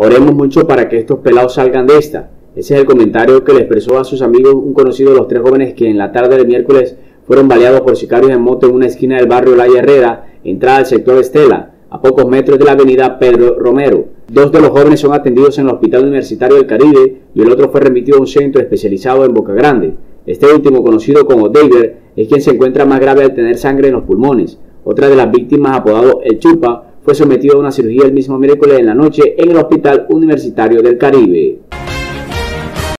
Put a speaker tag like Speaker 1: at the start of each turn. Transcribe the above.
Speaker 1: Oremos mucho para que estos pelados salgan de esta. Ese es el comentario que le expresó a sus amigos un conocido de los tres jóvenes que en la tarde del miércoles fueron baleados por sicarios en moto en una esquina del barrio La Herrera, entrada al sector Estela, a pocos metros de la avenida Pedro Romero. Dos de los jóvenes son atendidos en el Hospital Universitario del Caribe y el otro fue remitido a un centro especializado en Boca Grande. Este último, conocido como David, es quien se encuentra más grave al tener sangre en los pulmones. Otra de las víctimas, apodado El Chupa, fue sometido a una cirugía el mismo miércoles en la noche en el Hospital Universitario del Caribe.